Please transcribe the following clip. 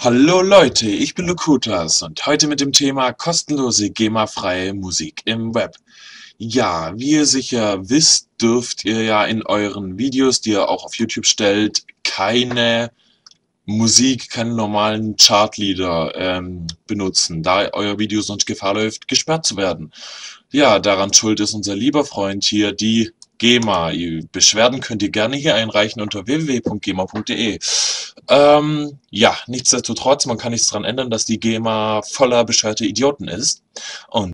Hallo Leute, ich bin Lukutas und heute mit dem Thema kostenlose GEMA-freie Musik im Web. Ja, wie ihr sicher wisst, dürft ihr ja in euren Videos, die ihr auch auf YouTube stellt, keine Musik, keine normalen Chartlieder ähm, benutzen, da euer Video sonst Gefahr läuft, gesperrt zu werden. Ja, daran schuld ist unser lieber Freund hier, die GEMA. Beschwerden könnt ihr gerne hier einreichen unter www.gema.de. Ähm, ja, nichtsdestotrotz, man kann nichts daran ändern, dass die GEMA voller bescheuerter Idioten ist. Und